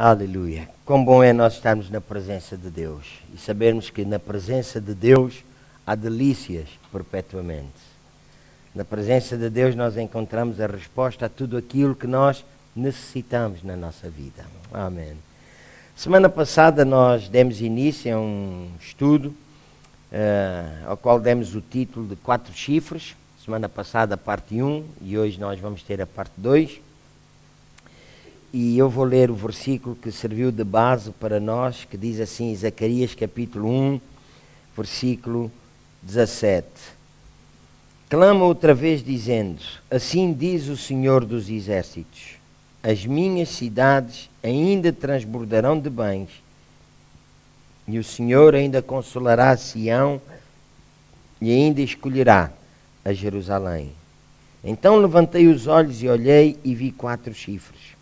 Aleluia. Quão bom é nós estarmos na presença de Deus e sabermos que na presença de Deus há delícias perpetuamente. Na presença de Deus nós encontramos a resposta a tudo aquilo que nós necessitamos na nossa vida. Amém. Semana passada nós demos início a um estudo uh, ao qual demos o título de Quatro Chifres. Semana passada, parte 1, e hoje nós vamos ter a parte 2. E eu vou ler o versículo que serviu de base para nós, que diz assim, Zacarias capítulo 1, versículo 17. Clama outra vez dizendo: Assim diz o Senhor dos Exércitos: As minhas cidades ainda transbordarão de bens, e o Senhor ainda consolará Sião e ainda escolherá a Jerusalém. Então levantei os olhos e olhei e vi quatro chifres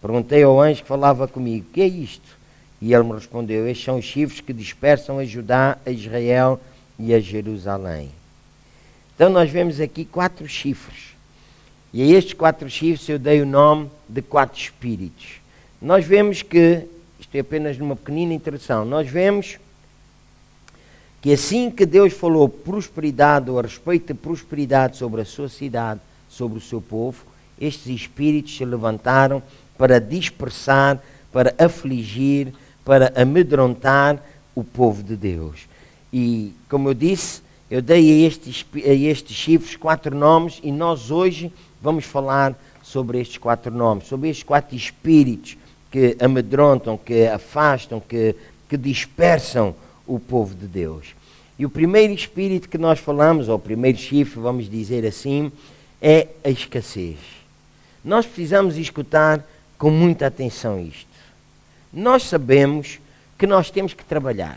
Perguntei ao anjo que falava comigo: que é isto? E ele me respondeu: Estes são os chifres que dispersam a Judá, a Israel e a Jerusalém. Então nós vemos aqui quatro chifres. E a estes quatro chifres eu dei o nome de quatro espíritos. Nós vemos que, isto é apenas numa pequenina introdução, nós vemos que assim que Deus falou prosperidade ou a respeito de prosperidade sobre a sua cidade, sobre o seu povo, estes espíritos se levantaram para dispersar, para afligir, para amedrontar o povo de Deus. E, como eu disse, eu dei a estes, a estes chifres quatro nomes e nós hoje vamos falar sobre estes quatro nomes, sobre estes quatro espíritos que amedrontam, que afastam, que, que dispersam o povo de Deus. E o primeiro espírito que nós falamos, ou o primeiro chifre, vamos dizer assim, é a escassez. Nós precisamos escutar com muita atenção isto. Nós sabemos que nós temos que trabalhar.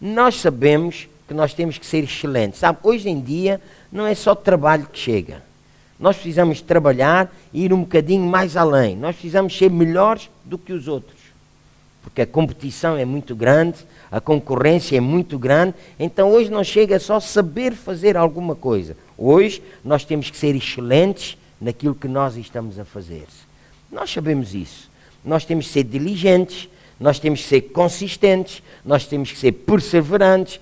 Nós sabemos que nós temos que ser excelentes. Sabe, hoje em dia não é só trabalho que chega. Nós precisamos trabalhar e ir um bocadinho mais além. Nós precisamos ser melhores do que os outros. Porque a competição é muito grande, a concorrência é muito grande. Então hoje não chega só saber fazer alguma coisa. Hoje nós temos que ser excelentes naquilo que nós estamos a fazer. Nós sabemos isso. Nós temos que ser diligentes, nós temos que ser consistentes, nós temos que ser perseverantes.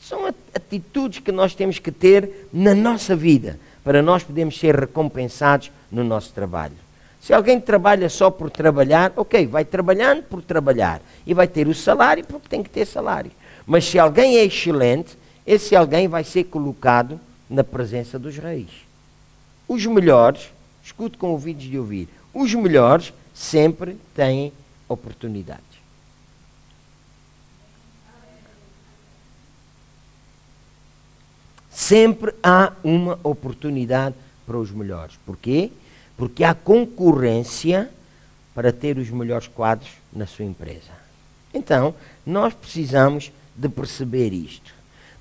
São atitudes que nós temos que ter na nossa vida para nós podermos ser recompensados no nosso trabalho. Se alguém trabalha só por trabalhar, ok, vai trabalhando por trabalhar e vai ter o salário porque tem que ter salário. Mas se alguém é excelente, esse alguém vai ser colocado na presença dos reis. Os melhores, escute com ouvidos de ouvir, os melhores sempre têm oportunidades. Sempre há uma oportunidade para os melhores. Porquê? Porque há concorrência para ter os melhores quadros na sua empresa. Então, nós precisamos de perceber isto.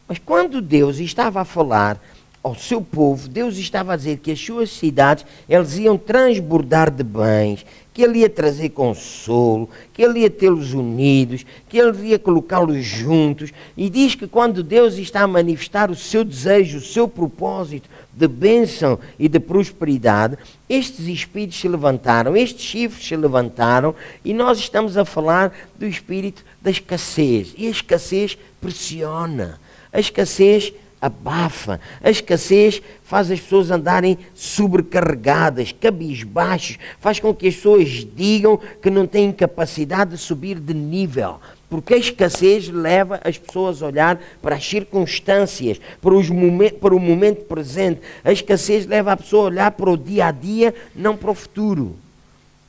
Mas quando Deus estava a falar ao seu povo, Deus estava a dizer que as suas cidades eles iam transbordar de bens, que ele ia trazer consolo, que ele ia tê-los unidos, que ele ia colocá-los juntos. E diz que quando Deus está a manifestar o seu desejo, o seu propósito de bênção e de prosperidade, estes espíritos se levantaram, estes chifres se levantaram, e nós estamos a falar do espírito da escassez. E a escassez pressiona, a escassez abafa. A escassez faz as pessoas andarem sobrecarregadas, cabisbaixos, faz com que as pessoas digam que não têm capacidade de subir de nível. Porque a escassez leva as pessoas a olhar para as circunstâncias, para, momen para o momento presente. A escassez leva a pessoa a olhar para o dia a dia, não para o futuro.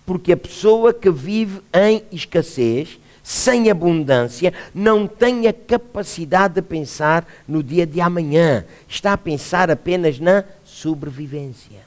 Porque a pessoa que vive em escassez sem abundância, não tem a capacidade de pensar no dia de amanhã. Está a pensar apenas na sobrevivência.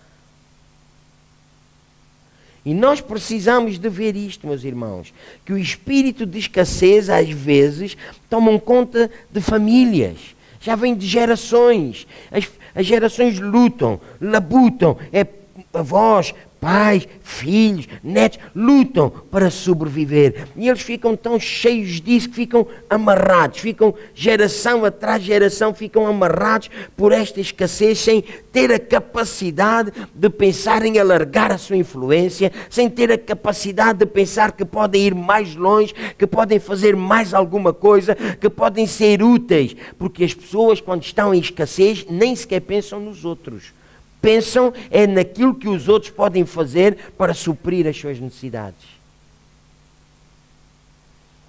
E nós precisamos de ver isto, meus irmãos, que o espírito de escassez às vezes toma conta de famílias, já vem de gerações. As, as gerações lutam, labutam, é avós, pais, filhos, netos, lutam para sobreviver. E eles ficam tão cheios disso que ficam amarrados, ficam geração atrás geração, ficam amarrados por esta escassez, sem ter a capacidade de pensar em alargar a sua influência, sem ter a capacidade de pensar que podem ir mais longe, que podem fazer mais alguma coisa, que podem ser úteis. Porque as pessoas, quando estão em escassez, nem sequer pensam nos outros pensam é naquilo que os outros podem fazer para suprir as suas necessidades.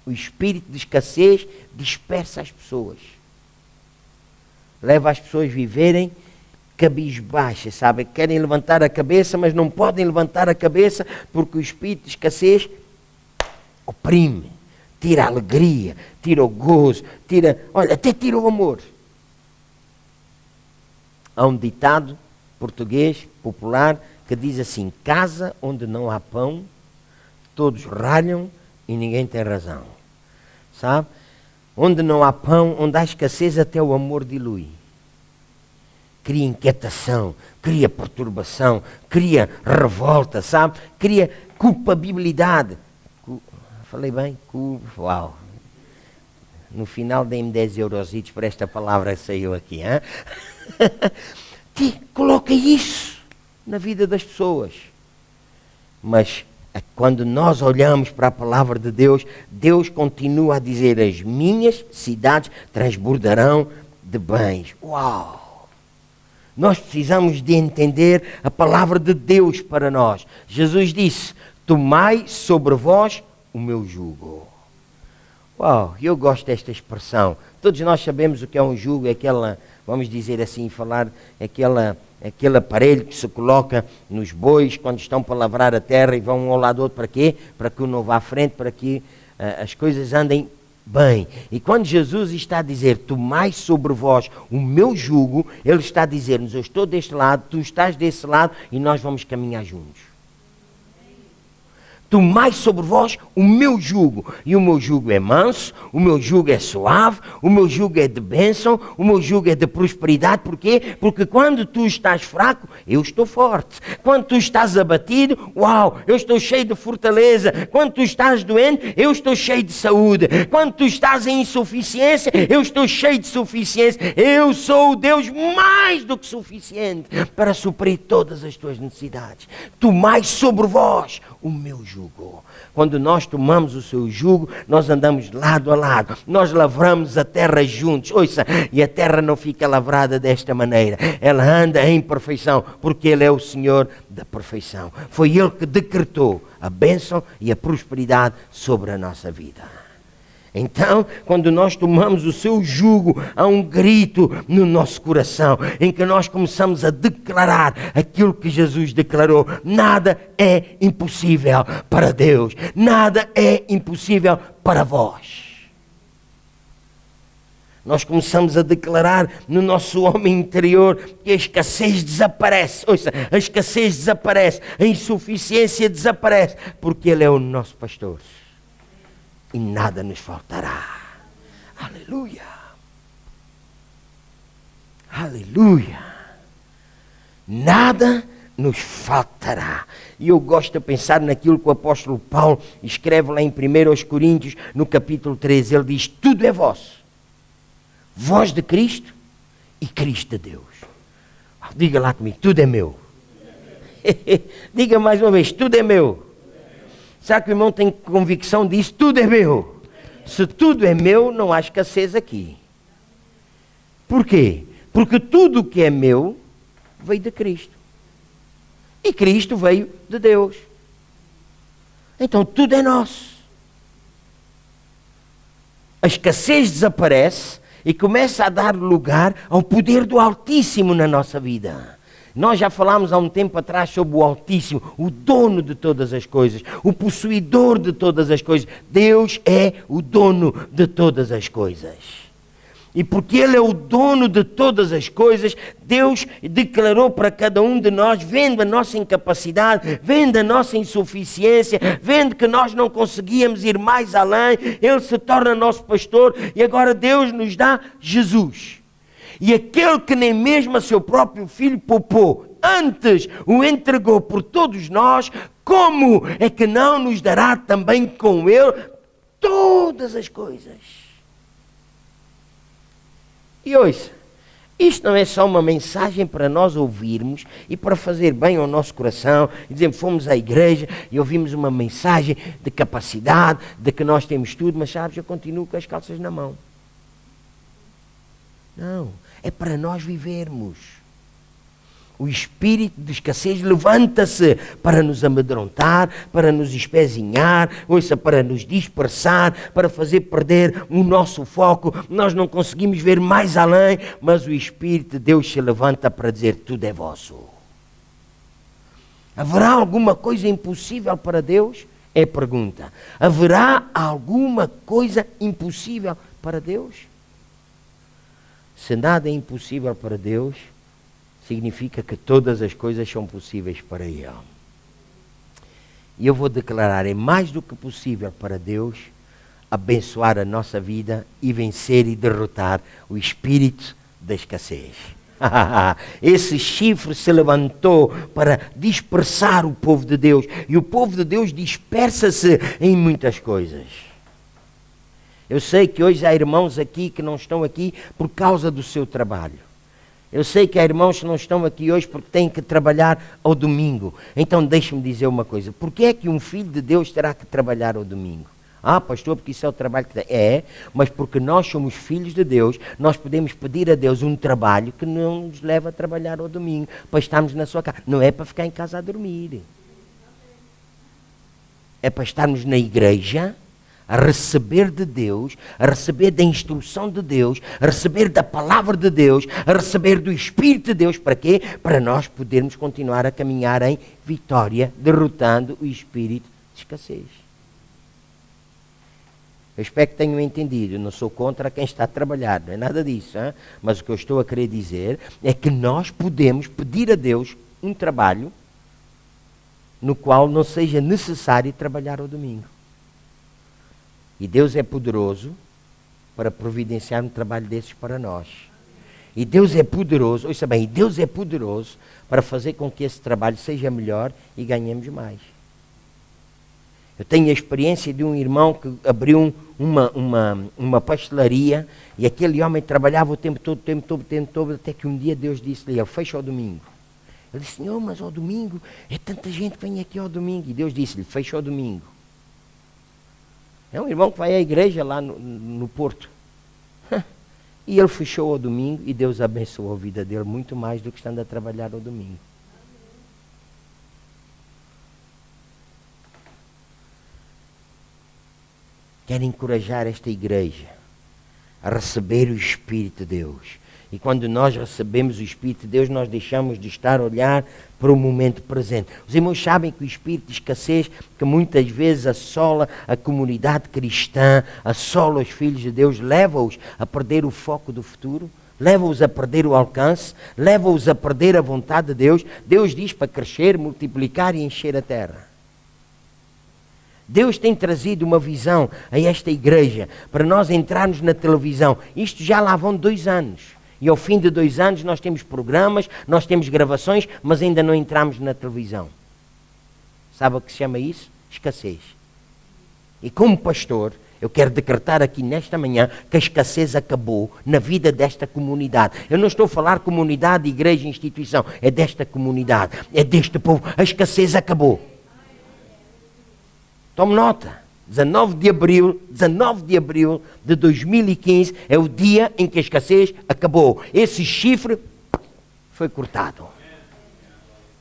O espírito de escassez dispersa as pessoas. Leva as pessoas a viverem cabisbaixas, sabem? Querem levantar a cabeça, mas não podem levantar a cabeça porque o espírito de escassez oprime, tira a alegria, tira o gozo, tira, olha, até tira o amor. Há um ditado português popular que diz assim: Casa onde não há pão, todos ralham e ninguém tem razão. Sabe? Onde não há pão, onde há escassez, até o amor dilui. Cria inquietação, cria perturbação, cria revolta, sabe? Cria culpabilidade. Falei bem? Uau! No final dei-me 10 eurositos para esta palavra que saiu aqui. Hein? coloca isso na vida das pessoas. Mas é quando nós olhamos para a palavra de Deus, Deus continua a dizer: As minhas cidades transbordarão de bens. Uau! Nós precisamos de entender a palavra de Deus para nós. Jesus disse: Tomai sobre vós o meu jugo. Uau, eu gosto desta expressão. Todos nós sabemos o que é um jugo, é aquela vamos dizer assim, falar aquela, aquele aparelho que se coloca nos bois quando estão para lavrar a terra e vão um ao lado do outro para quê? Para que um não vá à frente, para que uh, as coisas andem bem. E quando Jesus está a dizer, tomai sobre vós o meu jugo, ele está a dizer-nos, eu estou deste lado, tu estás desse lado e nós vamos caminhar juntos tomai sobre vós o meu jugo. E o meu jugo é manso, o meu jugo é suave, o meu jugo é de bênção, o meu jugo é de prosperidade. Porquê? Porque quando tu estás fraco, eu estou forte. Quando tu estás abatido, uau, eu estou cheio de fortaleza. Quando tu estás doente, eu estou cheio de saúde. Quando tu estás em insuficiência, eu estou cheio de suficiência. Eu sou o Deus mais do que suficiente para suprir todas as tuas necessidades. Tomai sobre vós o meu jugo. Quando nós tomamos o seu jugo, nós andamos lado a lado, nós lavramos a terra juntos. Ouça, e a terra não fica lavrada desta maneira, ela anda em perfeição, porque Ele é o Senhor da perfeição. Foi Ele que decretou a bênção e a prosperidade sobre a nossa vida. Então, quando nós tomamos o seu jugo, há um grito no nosso coração em que nós começamos a declarar aquilo que Jesus declarou: nada é impossível para Deus, nada é impossível para vós. Nós começamos a declarar no nosso homem interior que a escassez desaparece. Ouça, a escassez desaparece, a insuficiência desaparece, porque Ele é o nosso pastor e nada nos faltará. Aleluia. Aleluia. Nada nos faltará. E eu gosto de pensar naquilo que o apóstolo Paulo escreve lá em 1 Coríntios, no capítulo 13. Ele diz: Tudo é vosso. Voz de Cristo e Cristo de Deus. Diga lá comigo: Tudo é meu. Diga mais uma vez: Tudo é meu. Será que o irmão tem convicção disso? Tudo é meu. Se tudo é meu, não há escassez aqui. Por quê? Porque tudo que é meu veio de Cristo. E Cristo veio de Deus. Então tudo é nosso. A escassez desaparece e começa a dar lugar ao poder do Altíssimo na nossa vida. Nós já falámos há um tempo atrás sobre o Altíssimo, o dono de todas as coisas, o possuidor de todas as coisas. Deus é o dono de todas as coisas. E porque Ele é o dono de todas as coisas, Deus declarou para cada um de nós, vendo a nossa incapacidade, vendo a nossa insuficiência, vendo que nós não conseguíamos ir mais além, Ele se torna nosso pastor e agora Deus nos dá Jesus. E aquele que nem mesmo a seu próprio filho poupou, antes o entregou por todos nós, como é que não nos dará também com Ele todas as coisas? E ouça, isto não é só uma mensagem para nós ouvirmos e para fazer bem ao nosso coração e dizer fomos à igreja e ouvimos uma mensagem de capacidade, de que nós temos tudo, mas sabes, eu continuo com as calças na mão. Não, é para nós vivermos. O espírito de escassez levanta-se para nos amedrontar, para nos espezinhar, ouça, para nos dispersar, para fazer perder o nosso foco. Nós não conseguimos ver mais além, mas o Espírito de Deus se levanta para dizer: tudo é vosso. Haverá alguma coisa impossível para Deus? É pergunta. Haverá alguma coisa impossível para Deus? Se nada é impossível para Deus, significa que todas as coisas são possíveis para Ele. E eu vou declarar: é mais do que possível para Deus abençoar a nossa vida e vencer e derrotar o espírito da escassez. Esse chifre se levantou para dispersar o povo de Deus. E o povo de Deus dispersa-se em muitas coisas. Eu sei que hoje há irmãos aqui que não estão aqui por causa do seu trabalho. Eu sei que há irmãos que não estão aqui hoje porque têm que trabalhar ao domingo. Então deixe-me dizer uma coisa. Por que é que um filho de Deus terá que trabalhar ao domingo? Ah, pastor, porque isso é o trabalho que tem. É, mas porque nós somos filhos de Deus, nós podemos pedir a Deus um trabalho que não nos leva a trabalhar ao domingo, para estarmos na sua casa. Não é para ficar em casa a dormir. É para estarmos na igreja a receber de Deus, a receber da instrução de Deus, a receber da palavra de Deus, a receber do Espírito de Deus. Para quê? Para nós podermos continuar a caminhar em vitória, derrotando o espírito de escassez. Eu espero que tenham entendido. Eu não sou contra quem está a trabalhar, não é nada disso. Hein? Mas o que eu estou a querer dizer é que nós podemos pedir a Deus um trabalho no qual não seja necessário trabalhar ao domingo. E Deus é poderoso para providenciar um trabalho desses para nós. E Deus é poderoso, ouça bem, Deus é poderoso para fazer com que esse trabalho seja melhor e ganhemos mais. Eu tenho a experiência de um irmão que abriu uma, uma, uma pastelaria e aquele homem trabalhava o tempo todo, o tempo todo, o tempo todo, até que um dia Deus disse-lhe, fecha ao domingo. Ele disse, Senhor, mas ao domingo, é tanta gente que vem aqui ao domingo. E Deus disse-lhe, fecha ao domingo. É um irmão que vai à igreja lá no, no Porto. E ele fechou ao domingo e Deus abençoou a vida dele muito mais do que estando a trabalhar ao domingo. Quero encorajar esta igreja a receber o Espírito de Deus e quando nós recebemos o Espírito de Deus, nós deixamos de estar a olhar para o momento presente. Os irmãos sabem que o espírito de escassez, que muitas vezes assola a comunidade cristã, assola os filhos de Deus, leva-os a perder o foco do futuro, leva-os a perder o alcance, leva-os a perder a vontade de Deus. Deus diz para crescer, multiplicar e encher a terra. Deus tem trazido uma visão a esta igreja para nós entrarmos na televisão. Isto já lá vão dois anos. E ao fim de dois anos nós temos programas, nós temos gravações, mas ainda não entramos na televisão. Sabe o que se chama isso? Escassez. E como pastor, eu quero decretar aqui nesta manhã que a escassez acabou na vida desta comunidade. Eu não estou a falar comunidade, igreja, instituição. É desta comunidade. É deste povo. A escassez acabou. Tome nota. 19 de abril, 19 de abril de 2015 é o dia em que a escassez acabou. Esse chifre foi cortado.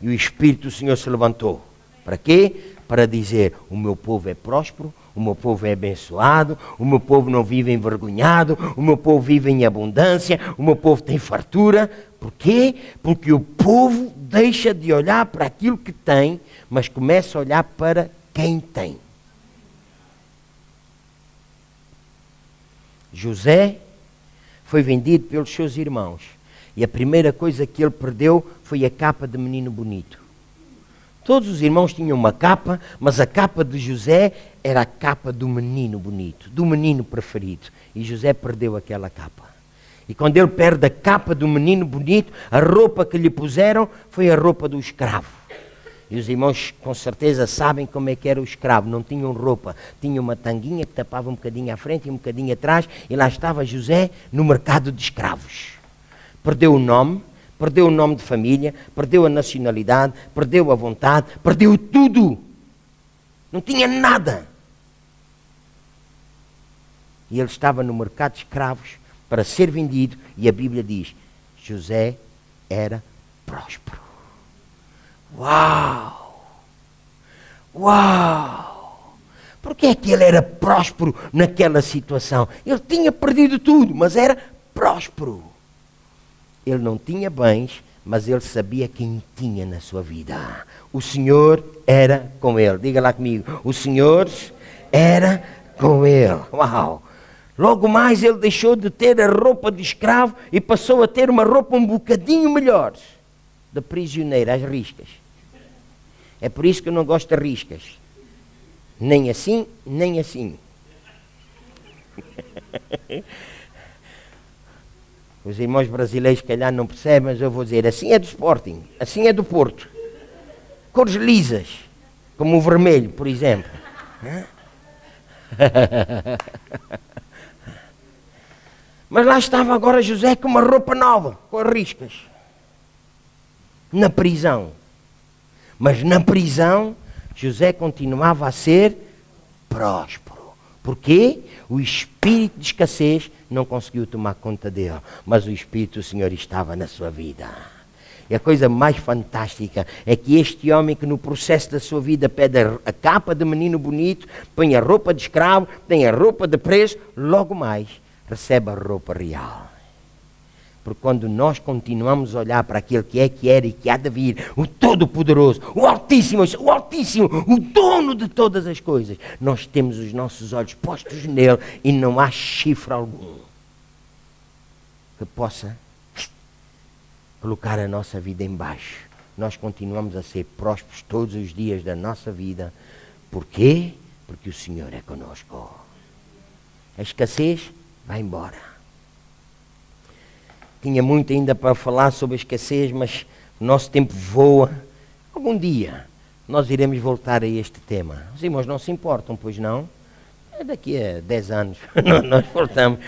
E o Espírito do Senhor se levantou. Para quê? Para dizer: o meu povo é próspero, o meu povo é abençoado, o meu povo não vive envergonhado, o meu povo vive em abundância, o meu povo tem fartura. Por quê? Porque o povo deixa de olhar para aquilo que tem, mas começa a olhar para quem tem. José foi vendido pelos seus irmãos. E a primeira coisa que ele perdeu foi a capa de menino bonito. Todos os irmãos tinham uma capa, mas a capa de José era a capa do menino bonito, do menino preferido. E José perdeu aquela capa. E quando ele perde a capa do menino bonito, a roupa que lhe puseram foi a roupa do escravo. E os irmãos com certeza sabem como é que era o escravo. Não tinham roupa, tinha uma tanguinha que tapava um bocadinho à frente e um bocadinho atrás, e lá estava José no mercado de escravos. Perdeu o nome, perdeu o nome de família, perdeu a nacionalidade, perdeu a vontade, perdeu tudo. Não tinha nada. E ele estava no mercado de escravos para ser vendido, e a Bíblia diz: José era próspero. Uau! Uau! Porque é que ele era próspero naquela situação? Ele tinha perdido tudo, mas era próspero. Ele não tinha bens, mas ele sabia quem tinha na sua vida. O Senhor era com ele. Diga lá comigo: o Senhor era com ele. Uau! Logo mais ele deixou de ter a roupa de escravo e passou a ter uma roupa um bocadinho melhor, de prisioneiro, às riscas. É por isso que eu não gosto de riscas. Nem assim, nem assim. Os irmãos brasileiros, se calhar, não percebem, mas eu vou dizer: assim é do Sporting, assim é do Porto. Cores lisas, como o vermelho, por exemplo. Mas lá estava agora José com uma roupa nova, com as riscas. Na prisão. Mas na prisão, José continuava a ser próspero. Porquê? O espírito de escassez não conseguiu tomar conta dele, mas o espírito do Senhor estava na sua vida. E a coisa mais fantástica é que este homem que no processo da sua vida pede a capa de menino bonito, põe a roupa de escravo, tem a roupa de preso, logo mais recebe a roupa real. Porque quando nós continuamos a olhar para aquele que é, que era e que há de vir, o Todo-Poderoso, o Altíssimo, o Altíssimo, o dono de todas as coisas, nós temos os nossos olhos postos nele e não há chifre algum que possa colocar a nossa vida embaixo. Nós continuamos a ser prósperos todos os dias da nossa vida. Porquê? Porque o Senhor é conosco. A escassez vai embora. Tinha muito ainda para falar sobre a escassez, mas nosso tempo voa. Algum dia nós iremos voltar a este tema. Os irmãos não se importam, pois não? É daqui a 10 anos nós voltamos.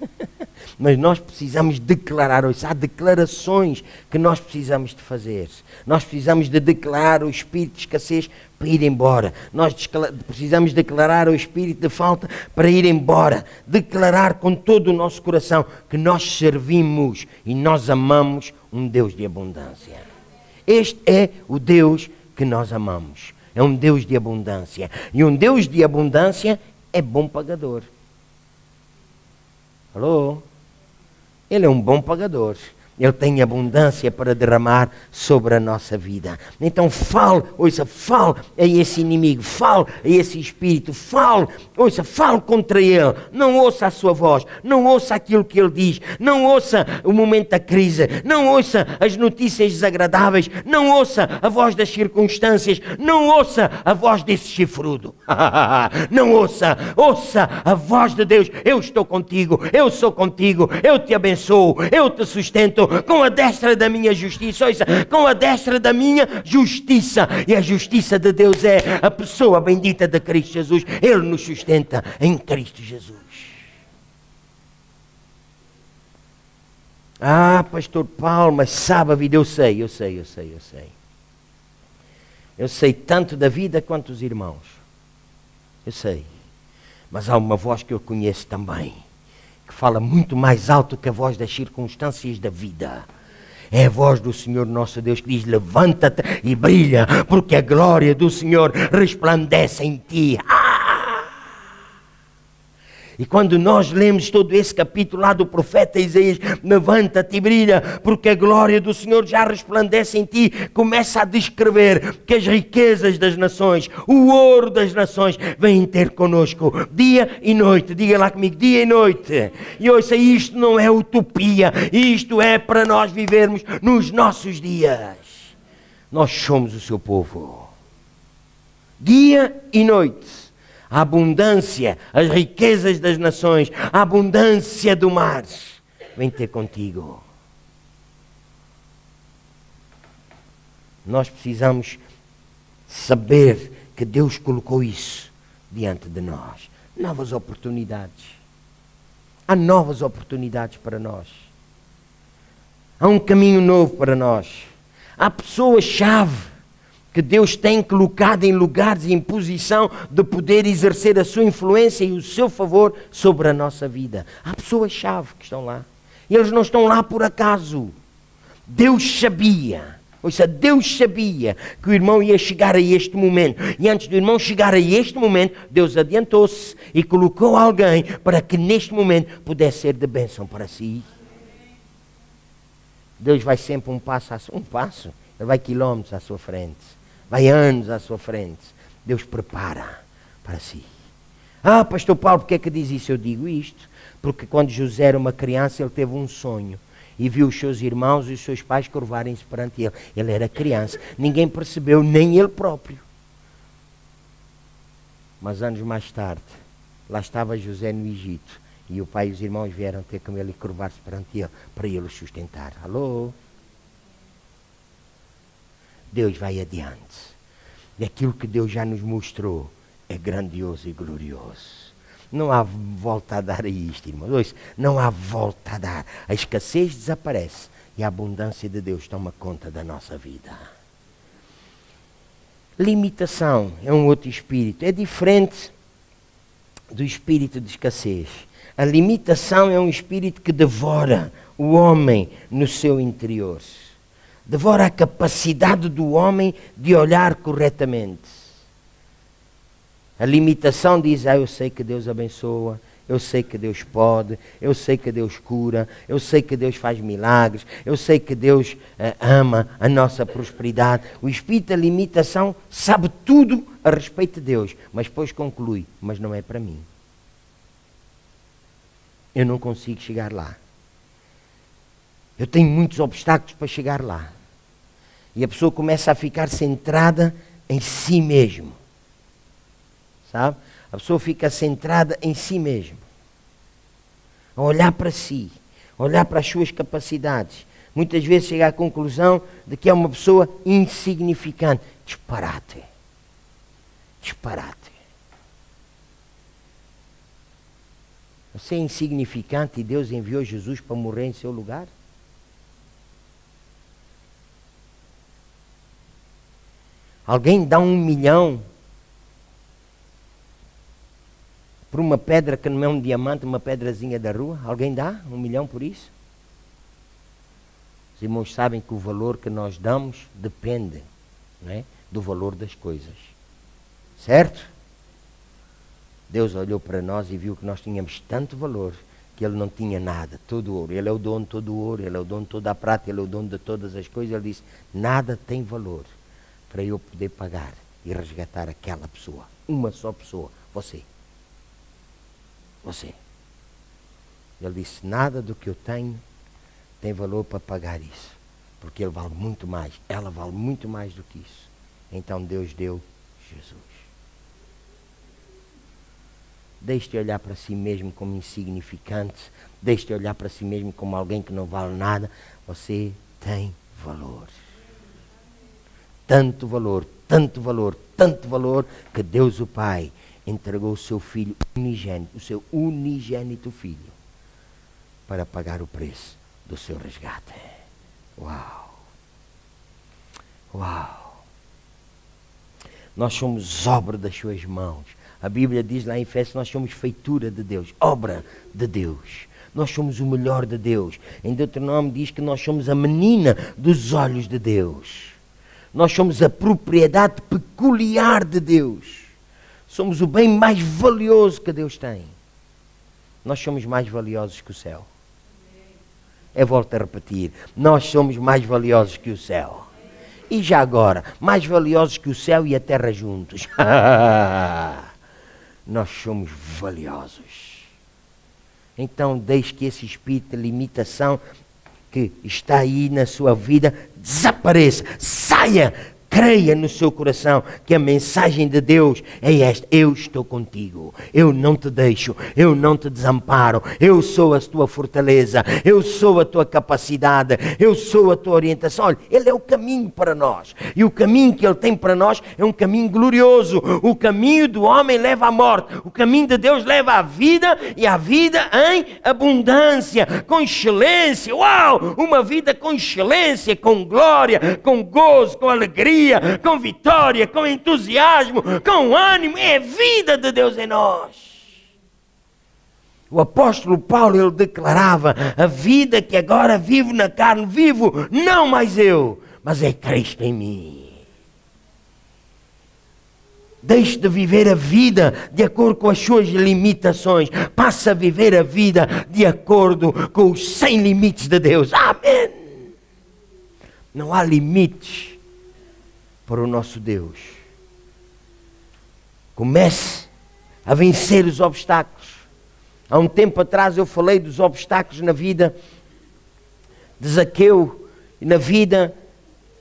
Mas nós precisamos declarar, hoje há declarações que nós precisamos de fazer. Nós precisamos de declarar o espírito de escassez ir embora. Nós precisamos declarar o espírito de falta para ir embora. Declarar com todo o nosso coração que nós servimos e nós amamos um Deus de abundância. Este é o Deus que nós amamos. É um Deus de abundância. E um Deus de abundância é bom pagador. Alô? Ele é um bom pagador. Ele tem abundância para derramar sobre a nossa vida. Então fale, ouça, fale a esse inimigo, fale a esse espírito, fale, ouça, fale contra ele. Não ouça a sua voz, não ouça aquilo que ele diz, não ouça o momento da crise, não ouça as notícias desagradáveis, não ouça a voz das circunstâncias, não ouça a voz desse chifrudo. não ouça, ouça a voz de Deus. Eu estou contigo, eu sou contigo, eu te abençoo, eu te sustento com a destra da minha justiça. Ouça, com a destra da minha justiça. E a justiça de Deus é a pessoa bendita de Cristo Jesus. Ele nos sustenta em Cristo Jesus. Ah, pastor Paulo, mas sabe a vida? Eu sei, eu sei, eu sei, eu sei. Eu sei tanto da vida quanto os irmãos. Eu sei. Mas há uma voz que eu conheço também fala muito mais alto que a voz das circunstâncias da vida. É a voz do Senhor nosso Deus que diz: Levanta-te e brilha, porque a glória do Senhor resplandece em ti. Ah! E quando nós lemos todo esse capítulo lá do profeta Isaías, levanta-te e brilha, porque a glória do Senhor já resplandece em ti, começa a descrever que as riquezas das nações, o ouro das nações, vêm ter conosco dia e noite. Diga lá comigo, dia e noite. E ouça, isto não é utopia, isto é para nós vivermos nos nossos dias. Nós somos o seu povo. Dia e noite a abundância, as riquezas das nações, a abundância do mar. vem ter contigo. Nós precisamos saber que Deus colocou isso diante de nós. Novas oportunidades. Há novas oportunidades para nós. Há um caminho novo para nós. Há pessoas-chave que Deus tem colocado em lugares e em posição de poder exercer a sua influência e o seu favor sobre a nossa vida. Há pessoas-chave que estão lá. E eles não estão lá por acaso. Deus sabia. Ou seja, Deus sabia que o irmão ia chegar a este momento. E antes do irmão chegar a este momento, Deus adiantou-se e colocou alguém para que neste momento pudesse ser de bênção para si. Deus vai sempre um passo, um passo, ele vai quilómetros à sua frente vai anos à sua frente. Deus prepara para si. Ah, pastor Paulo, porque é que diz isso? Eu digo isto, porque quando José era uma criança, ele teve um sonho e viu os seus irmãos e os seus pais curvarem-se perante ele. Ele era criança, ninguém percebeu, nem ele próprio. Mas anos mais tarde, lá estava José no Egito e o pai e os irmãos vieram ter com ele e curvar-se perante ele para ele sustentar. Alô? Deus vai adiante. E aquilo que Deus já nos mostrou é grandioso e glorioso. Não há volta a dar a isto, irmãos. Não há volta a dar. A escassez desaparece e a abundância de Deus toma conta da nossa vida. Limitação é um outro espírito. É diferente do espírito de escassez. A limitação é um espírito que devora o homem no seu interior devora a capacidade do homem de olhar corretamente. A limitação diz: Ah, eu sei que Deus abençoa, eu sei que Deus pode, eu sei que Deus cura, eu sei que Deus faz milagres, eu sei que Deus uh, ama a nossa prosperidade. O espírito da limitação sabe tudo a respeito de Deus, mas depois conclui: Mas não é para mim. Eu não consigo chegar lá. Eu tenho muitos obstáculos para chegar lá. E a pessoa começa a ficar centrada em si mesmo. Sabe? A pessoa fica centrada em si mesmo. A olhar para si, a olhar para as suas capacidades. Muitas vezes chega à conclusão de que é uma pessoa insignificante. Disparate. Disparate. Você é insignificante e Deus enviou Jesus para morrer em seu lugar? Alguém dá um milhão por uma pedra que não é um diamante, uma pedrazinha da rua? Alguém dá um milhão por isso? Os irmãos sabem que o valor que nós damos depende é, do valor das coisas. Certo? Deus olhou para nós e viu que nós tínhamos tanto valor que ele não tinha nada, todo ouro. Ele é o dono de todo o ouro, ele é o dono de toda a prata, ele é o dono de todas as coisas. Ele disse: nada tem valor para eu poder pagar e resgatar aquela pessoa. Uma só pessoa. Você. Você. Ele disse: Nada do que eu tenho tem valor para pagar isso. Porque ele vale muito mais. Ela vale muito mais do que isso. Então Deus deu Jesus. Deixe-te olhar para si mesmo como insignificante. Deixe-te olhar para si mesmo como alguém que não vale nada. Você tem valor tanto valor, tanto valor, tanto valor, que Deus o Pai entregou o seu filho unigênito, o seu unigênito filho, para pagar o preço do seu resgate. Uau! Uau! Nós somos obra das suas mãos. A Bíblia diz lá em Efésios: nós somos feitura de Deus, obra de Deus. Nós somos o melhor de Deus. Em Deuteronômio diz que nós somos a menina dos olhos de Deus. Nós somos a propriedade peculiar de Deus. Somos o bem mais valioso que Deus tem. Nós somos mais valiosos que o céu. Eu volto a repetir: nós somos mais valiosos que o céu. E já agora, mais valiosos que o céu e a terra juntos. nós somos valiosos. Então, deixe que esse espírito de limitação que está aí na sua vida desapareça, saia creia no seu coração que a mensagem de Deus é esta: Eu estou contigo, eu não te deixo, eu não te desamparo, eu sou a tua fortaleza, eu sou a tua capacidade, eu sou a tua orientação. Olha, Ele é o caminho para nós. E o caminho que Ele tem para nós é um caminho glorioso. O caminho do homem leva à morte, o caminho de Deus leva à vida e à vida em abundância, com excelência. Uau! Uma vida com excelência, com glória, com gozo, com alegria alegria, com vitória, com entusiasmo, com ânimo. É vida de Deus em nós. O apóstolo Paulo ele declarava: a vida que agora vivo na carne, vivo não mais eu, mas é Cristo em mim. Deixe de viver a vida de acordo com as suas limitações. Passa a viver a vida de acordo com os sem limites de Deus. Amém. Não há limites para o nosso Deus. Comece a vencer os obstáculos. Há um tempo atrás eu falei dos obstáculos na vida de Zaqueu e na vida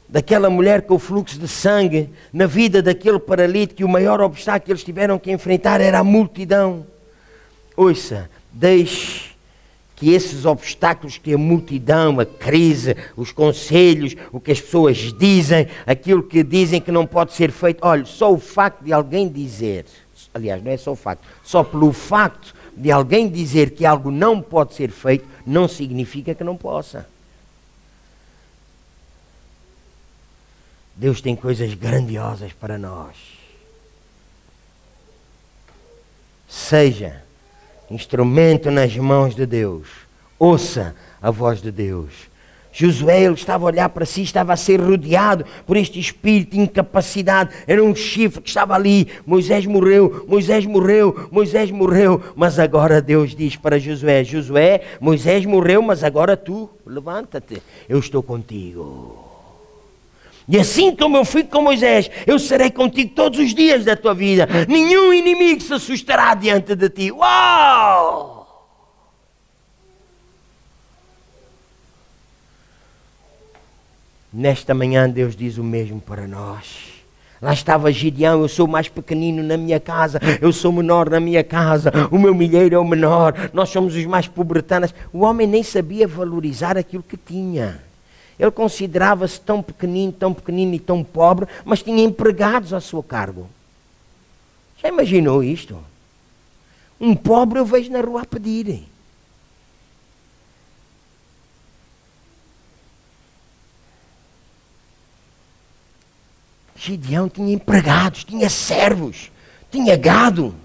daquela mulher com o fluxo de sangue, na vida daquele paralítico, o maior obstáculo que eles tiveram que enfrentar era a multidão. Ouça, deixe que esses obstáculos que a multidão, a crise, os conselhos, o que as pessoas dizem, aquilo que dizem que não pode ser feito, olha, só o facto de alguém dizer, aliás, não é só o facto, só pelo facto de alguém dizer que algo não pode ser feito, não significa que não possa. Deus tem coisas grandiosas para nós. Seja instrumento nas mãos de Deus. Ouça a voz de Deus. Josué ele estava a olhar para si, estava a ser rodeado por este espírito de incapacidade. Era um chifre que estava ali. Moisés morreu, Moisés morreu, Moisés morreu. Mas agora Deus diz para Josué: Josué, Moisés morreu, mas agora tu, levanta-te, eu estou contigo. E assim como eu fui com Moisés, eu serei contigo todos os dias da tua vida. Nenhum inimigo se assustará diante de ti. Uau! Nesta manhã, Deus diz o mesmo para nós. Lá estava Gideão, eu sou mais pequenino na minha casa, eu sou menor na minha casa, o meu milheiro é o menor, nós somos os mais pobretanas. O homem nem sabia valorizar aquilo que tinha. Ele considerava-se tão pequenino, tão pequenino e tão pobre, mas tinha empregados a seu cargo. Já imaginou isto? Um pobre eu vejo na rua a pedir. Gideão tinha empregados, tinha servos, tinha gado.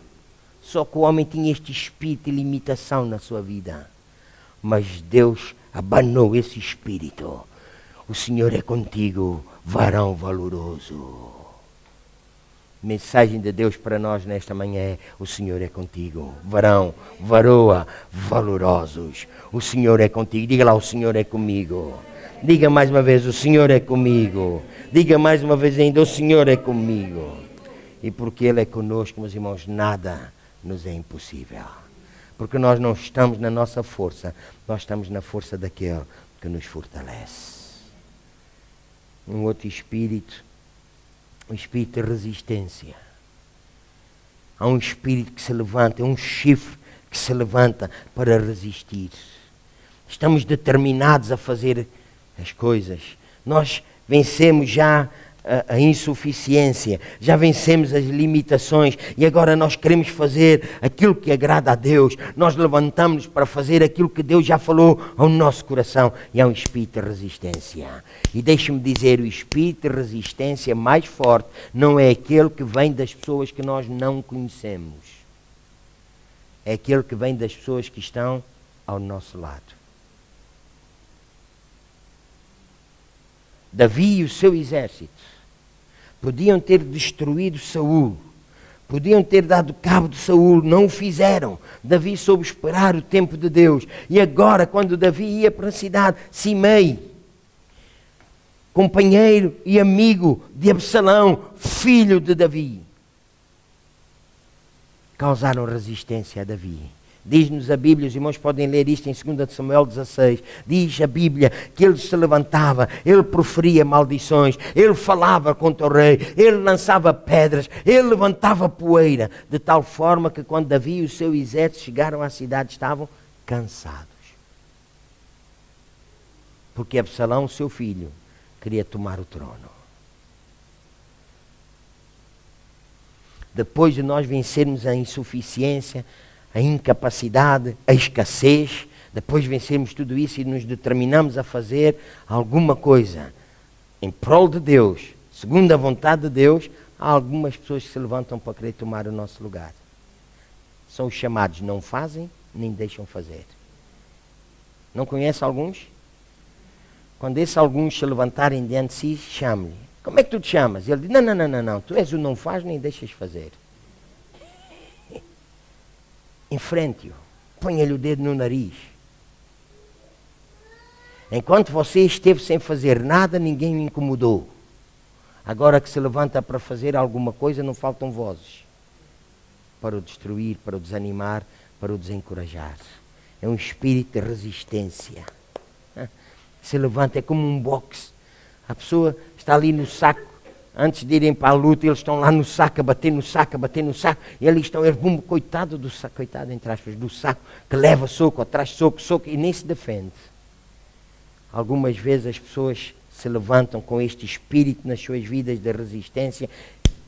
Só que o homem tinha este espírito de limitação na sua vida. Mas Deus abanou esse espírito o Senhor é contigo, varão valoroso. Mensagem de Deus para nós nesta manhã é: o Senhor é contigo, varão, varoa, valorosos. O Senhor é contigo. Diga lá: o Senhor é comigo. Diga mais uma vez: o Senhor é comigo. Diga mais uma vez ainda: o Senhor é comigo. E porque Ele é conosco, meus irmãos, nada nos é impossível. Porque nós não estamos na nossa força, nós estamos na força daquele que nos fortalece um outro espírito, um espírito de resistência. Há um espírito que se levanta, é um chifre que se levanta para resistir. Estamos determinados a fazer as coisas. Nós vencemos já a, a, insuficiência, já vencemos as limitações e agora nós queremos fazer aquilo que agrada a Deus. Nós levantamos para fazer aquilo que Deus já falou ao nosso coração e há um espírito de resistência. E deixe-me dizer: o espírito de resistência mais forte não é aquele que vem das pessoas que nós não conhecemos, é aquele que vem das pessoas que estão ao nosso lado. Davi e o seu exército Podiam ter destruído Saul. Podiam ter dado cabo de Saul, não o fizeram. Davi soube esperar o tempo de Deus. E agora, quando Davi ia para a cidade, Simei, companheiro e amigo de Absalão, filho de Davi, causaram resistência a Davi. Diz-nos a Bíblia, os irmãos podem ler isto em 2 Samuel 16. Diz a Bíblia que ele se levantava, ele proferia maldições, ele falava contra o rei, ele lançava pedras, ele levantava poeira, de tal forma que quando Davi e o seu exército chegaram à cidade estavam cansados. Porque Absalão, seu filho, queria tomar o trono. Depois de nós vencermos a insuficiência, a incapacidade, a escassez, depois vencemos tudo isso e nos determinamos a fazer alguma coisa em prol de Deus, segundo a vontade de Deus, há algumas pessoas que se levantam para querer tomar o nosso lugar. São os chamados, não fazem nem deixam fazer. Não conhece alguns? Quando esses alguns se levantarem diante de si, chame-lhe. Como é que tu te chamas? Ele diz: Não, não, não, não, não. Tu és o não faz nem deixas fazer enfrente-o, ponha-lhe o dedo no nariz. Enquanto você esteve sem fazer nada, ninguém o incomodou. Agora que se levanta para fazer alguma coisa, não faltam vozes para o destruir, para o desanimar, para o desencorajar. É um espírito de resistência. Se levanta, é como um boxe. A pessoa está ali no saco antes de irem para a luta, eles estão lá no saco, a bater no saco, a bater no saco, e ali estão, eles, coitado do saco, coitado, entre aspas, do saco, que leva soco, atrás soco, soco, e nem se defende. Algumas vezes as pessoas se levantam com este espírito nas suas vidas de resistência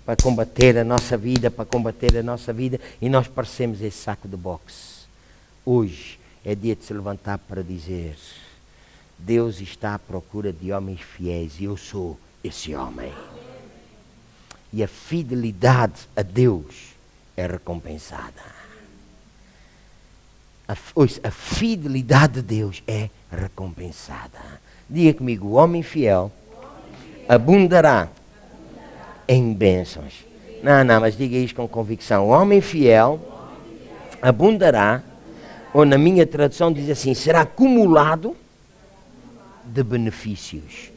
para combater a nossa vida, para combater a nossa vida, e nós parecemos esse saco de boxe. Hoje é dia de se levantar para dizer: Deus está à procura de homens fiéis, e eu sou esse homem e a fidelidade a Deus é recompensada. A, a fidelidade de Deus é recompensada. Diga comigo: o homem fiel abundará em bênçãos. Não, não, mas diga isso com convicção. O homem fiel abundará, ou na minha tradução diz assim: será acumulado de benefícios.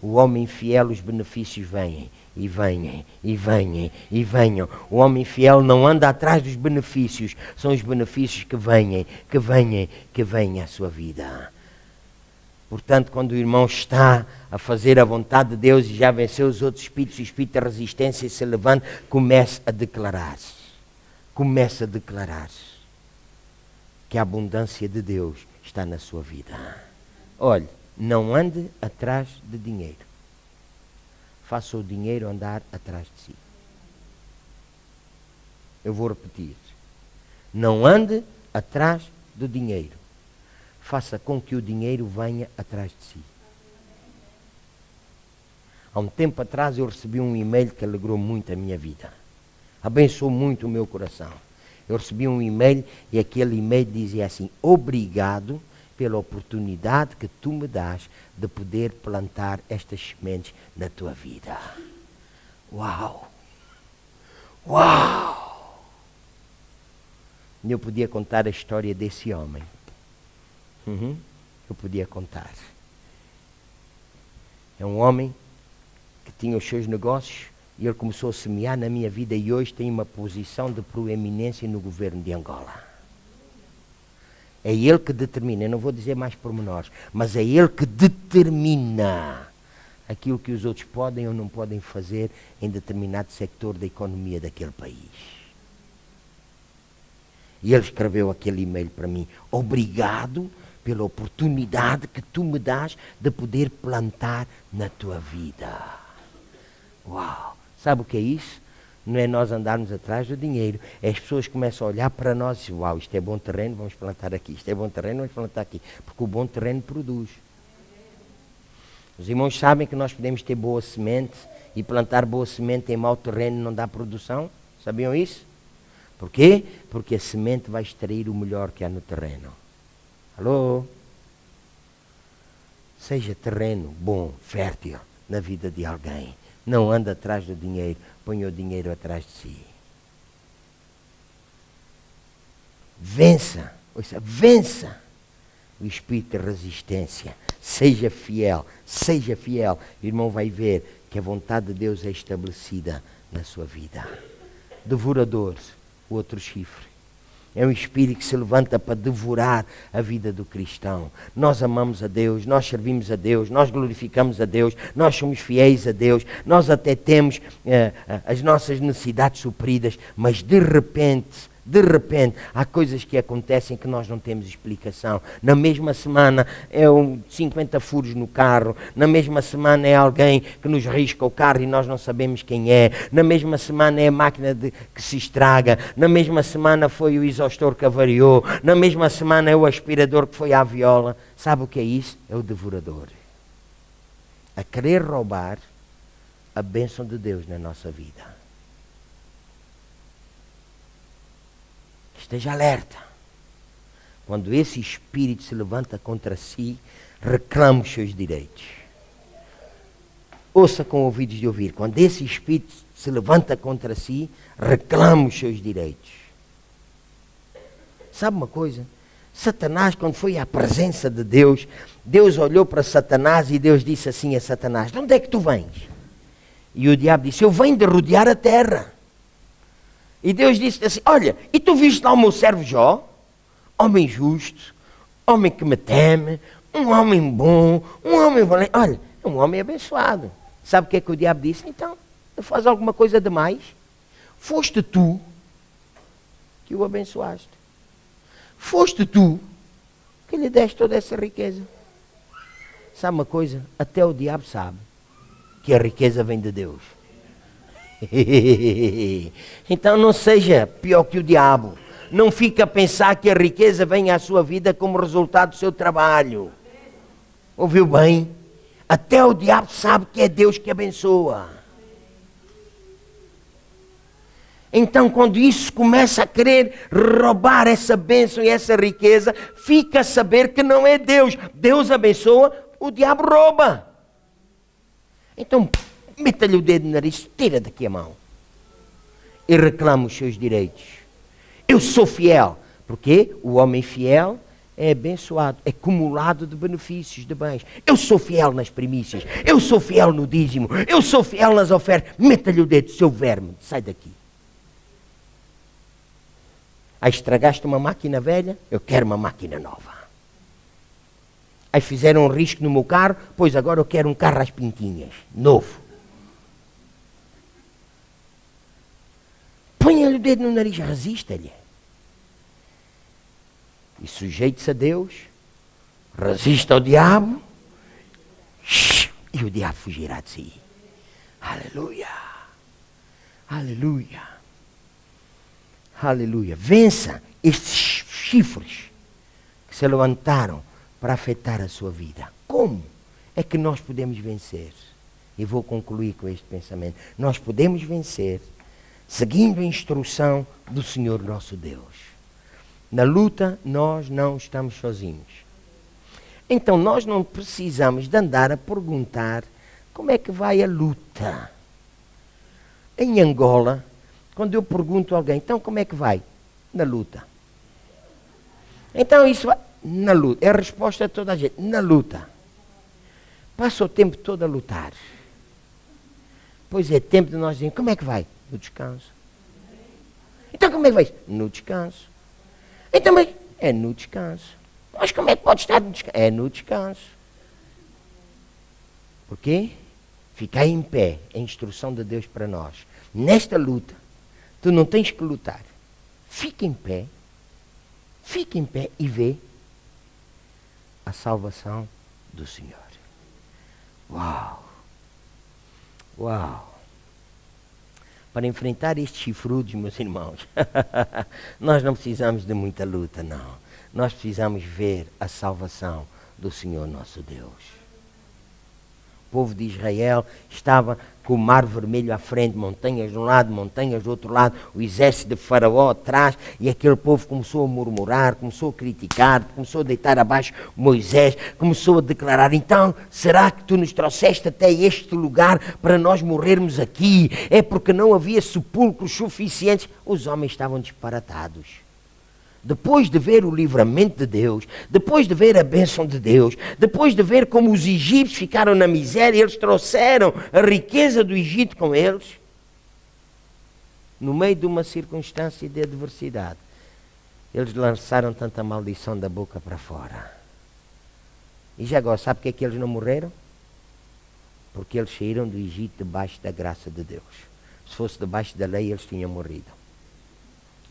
O homem fiel, os benefícios vêm e venham, e venham, e venham. O homem fiel não anda atrás dos benefícios, são os benefícios que venham, que venham, que venham à sua vida. Portanto, quando o irmão está a fazer a vontade de Deus e já venceu os outros espíritos, o espírito da resistência e se levanta, comece a declarar-se. Comece a declarar-se que a abundância de Deus está na sua vida. Olhe, não ande atrás de dinheiro faça o dinheiro andar atrás de si. Eu vou repetir. Não ande atrás do dinheiro. Faça com que o dinheiro venha atrás de si. Há um tempo atrás eu recebi um e-mail que alegrou muito a minha vida. Abençoou muito o meu coração. Eu recebi um e-mail e aquele e-mail dizia assim: Obrigado pela oportunidade que tu me das de poder plantar estas sementes na tua vida. Uau! Uau! Eu podia contar a história desse homem. Uhum. Eu podia contar. É um homem que tinha os seus negócios e ele começou a semear na minha vida e hoje tem uma posição de proeminência no governo de Angola. É Ele que determina, eu não vou dizer mais pormenores, mas é Ele que determina aquilo que os outros podem ou não podem fazer em determinado sector da economia daquele país. E ele escreveu aquele e-mail para mim: Obrigado pela oportunidade que tu me dás de poder plantar na tua vida. Uau! Sabe o que é isso? Não é nós andarmos atrás do dinheiro. É as pessoas começam a olhar para nós e dizem, uau, isto é bom terreno, vamos plantar aqui. Isto é bom terreno, vamos plantar aqui. Porque o bom terreno produz. Os irmãos sabem que nós podemos ter boa semente e plantar boa semente em mau terreno não dá produção? Sabiam isso? Porquê? Porque a semente vai extrair o melhor que há no terreno. Alô? Seja terreno bom, fértil na vida de alguém. Não anda atrás do dinheiro ponha o dinheiro atrás de si. Vença, ouça, vença o espírito de resistência. Seja fiel, seja fiel. O irmão vai ver que a vontade de Deus é estabelecida na sua vida. Devorador, o outro chifre. É um espírito que se levanta para devorar a vida do cristão. Nós amamos a Deus, nós servimos a Deus, nós glorificamos a Deus, nós somos fiéis a Deus, nós até temos eh, as nossas necessidades supridas, mas de repente de repente, há coisas que acontecem que nós não temos explicação. Na mesma semana é um 50 furos no carro, na mesma semana é alguém que nos risca o carro e nós não sabemos quem é, na mesma semana é a máquina de, que se estraga, na mesma semana foi o exaustor que avariou, na mesma semana é o aspirador que foi à viola. Sabe o que é isso? É o devorador. A querer roubar a bênção de Deus na nossa vida. Esteja alerta. Quando esse espírito se levanta contra si, reclame os seus direitos. Ouça com ouvidos de ouvir. Quando esse espírito se levanta contra si, reclame os seus direitos. Sabe uma coisa? Satanás, quando foi à presença de Deus, Deus olhou para Satanás e Deus disse assim a Satanás: De onde é que tu vens? E o diabo disse: Eu venho de rodear a terra. E Deus disse assim: Olha, e tu viste lá o meu servo Jó? Homem justo, homem que me teme, um homem bom, um homem valente. Olha, um homem abençoado. Sabe o que é que o diabo disse? Então, faz alguma coisa demais. Foste tu que o abençoaste. Foste tu que lhe deste toda essa riqueza. Sabe uma coisa? Até o diabo sabe que a riqueza vem de Deus. então não seja pior que o diabo. Não fique a pensar que a riqueza vem à sua vida como resultado do seu trabalho. Ouviu bem? Até o diabo sabe que é Deus que abençoa. Então, quando isso começa a querer roubar essa bênção e essa riqueza, fica a saber que não é Deus. Deus abençoa, o diabo rouba. Então, meta-lhe o dedo no nariz, tira daqui a mão. E reclama os seus direitos. Eu sou fiel. Porque o homem fiel é abençoado, é acumulado de benefícios, de bens. Eu sou fiel nas primícias, eu sou fiel no dízimo, eu sou fiel nas ofertas. Meta-lhe o dedo, seu verme, sai daqui. Aí estragaste uma máquina velha, eu quero uma máquina nova. Aí fizeram um risco no meu carro, pois agora eu quero um carro às pintinhas, novo. Ponha-lhe o dedo no nariz, resista-lhe. E sujeite-se a Deus, resista ao diabo, e o diabo fugirá de si. Aleluia! Aleluia! Aleluia! Vença estes chifres que se levantaram para afetar a sua vida. Como é que nós podemos vencer? E vou concluir com este pensamento. Nós podemos vencer seguindo a instrução do Senhor nosso Deus. Na luta, nós não estamos sozinhos. Então, nós não precisamos de andar a perguntar como é que vai a luta. Em Angola, quando eu pergunto a alguém, então como é que vai? Na luta. Então, isso vai na luta. É a resposta de toda a gente, na luta. Passa o tempo todo a lutar. Pois é tempo de nós dizer, como é que vai? No descanso. Então como é que vai? No descanso. Então, mas é no descanso. Mas como é que pode estar no descanso? É no descanso. Porquê? Ficar em pé é a instrução de Deus para nós. Nesta luta, tu não tens que lutar. Fica em pé. Fica em pé e vê a salvação do Senhor. Uau! Uau! Para enfrentar estes chifrudos, meus irmãos, nós não precisamos de muita luta, não. Nós precisamos ver a salvação do Senhor nosso Deus. O povo de Israel estava com o mar vermelho à frente, montanhas de um lado, montanhas do outro lado, o exército de Faraó atrás, e aquele povo começou a murmurar, começou a criticar, começou a deitar abaixo Moisés, começou a declarar: então, será que tu nos trouxeste até este lugar para nós morrermos aqui? É porque não havia sepulcros suficientes. Os homens estavam disparatados depois de ver o livramento de Deus, depois de ver a bênção de Deus, depois de ver como os egípcios ficaram na miséria, eles trouxeram a riqueza do Egito com eles, no meio de uma circunstância de adversidade, eles lançaram tanta maldição da boca para fora. E já agora, sabe porque é que eles não morreram? Porque eles saíram do Egito debaixo da graça de Deus. Se fosse debaixo da lei, eles tinham morrido.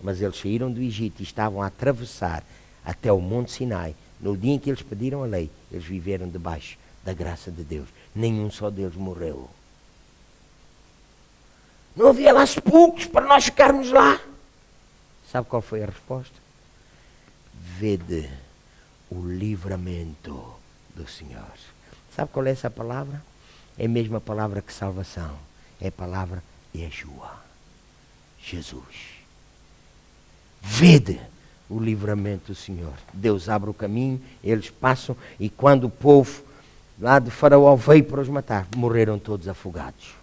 Mas eles saíram do Egito e estavam a atravessar até o Monte Sinai. No dia em que eles pediram a lei, eles viveram debaixo da graça de Deus. Nenhum só deles morreu. Não havia lá sepulcros para nós ficarmos lá. Sabe qual foi a resposta? Vede o livramento do Senhor. Sabe qual é essa palavra? É a mesma palavra que salvação. É a palavra Yeshua. Jesus. Vede o livramento do Senhor. Deus abre o caminho, eles passam, e quando o povo lá de Faraó veio para os matar, morreram todos afogados.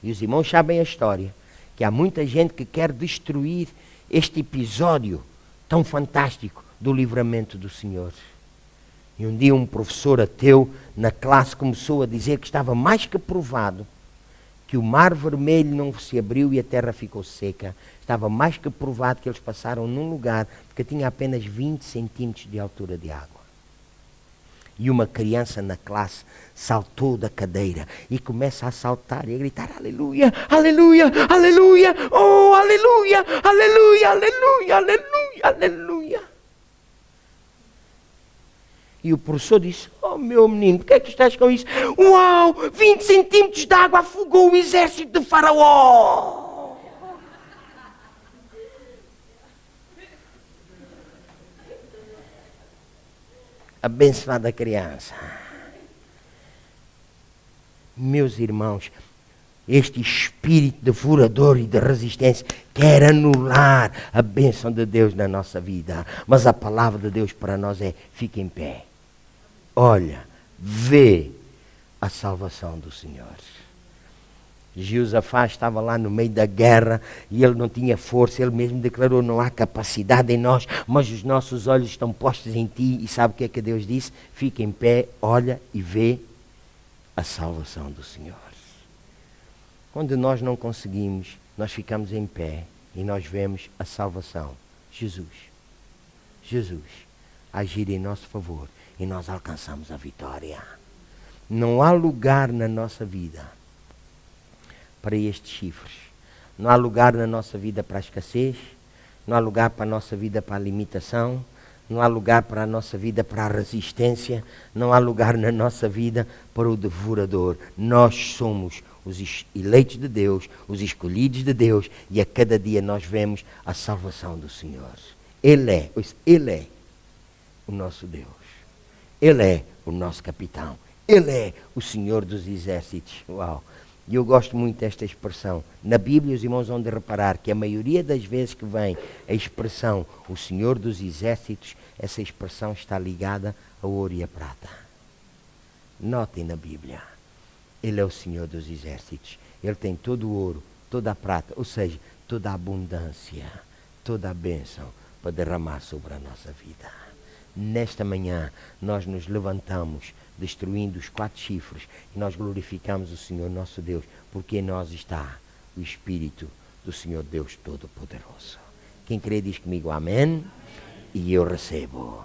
E os irmãos sabem a história, que há muita gente que quer destruir este episódio tão fantástico do livramento do Senhor. E um dia um professor ateu na classe começou a dizer que estava mais que provado que o mar vermelho não se abriu e a terra ficou seca. Estava mais que provado que eles passaram num lugar que tinha apenas 20 centímetros de altura de água. E uma criança na classe saltou da cadeira e começa a saltar e a gritar: Aleluia, Aleluia, Aleluia, oh, Aleluia, Aleluia, Aleluia, Aleluia, Aleluia. E o professor disse: Oh, meu menino, por que é que estás com isso? Uau, 20 centímetros de água afogou o exército de Faraó. abençoada criança. Meus irmãos, este espírito devorador e de resistência quer anular a bênção de Deus na nossa vida. Mas a palavra de Deus para nós é: fique em pé. Olha, vê a salvação do Senhor. Josafá estava lá no meio da guerra e ele não tinha força, ele mesmo declarou: não há capacidade em nós, mas os nossos olhos estão postos em ti. E sabe o que é que Deus disse? Fica em pé, olha e vê a salvação do Senhor. Quando nós não conseguimos, nós ficamos em pé e nós vemos a salvação. Jesus. Jesus agir em nosso favor e nós alcançamos a vitória. Não há lugar na nossa vida para estes chifres. Não há lugar na nossa vida para a escassez, não há lugar para a nossa vida para a limitação, não há lugar para a nossa vida para a resistência, não há lugar na nossa vida para o devorador. Nós somos os eleitos de Deus, os escolhidos de Deus, e a cada dia nós vemos a salvação do Senhor. Ele é, Ele é o nosso Deus. Ele é o nosso capitão. Ele é o Senhor dos exércitos. Uau! E eu gosto muito desta expressão. Na Bíblia, os irmãos vão de reparar que a maioria das vezes que vem a expressão o Senhor dos Exércitos, essa expressão está ligada ao ouro e à prata. Notem na Bíblia. Ele é o Senhor dos Exércitos. Ele tem todo o ouro, toda a prata, ou seja, toda a abundância, toda a bênção para derramar sobre a nossa vida. Nesta manhã, nós nos levantamos destruindo os quatro chifres, e nós glorificamos o Senhor nosso Deus, porque em nós está o Espírito do Senhor Deus Todo-Poderoso. Quem crê diz comigo amém, e eu recebo.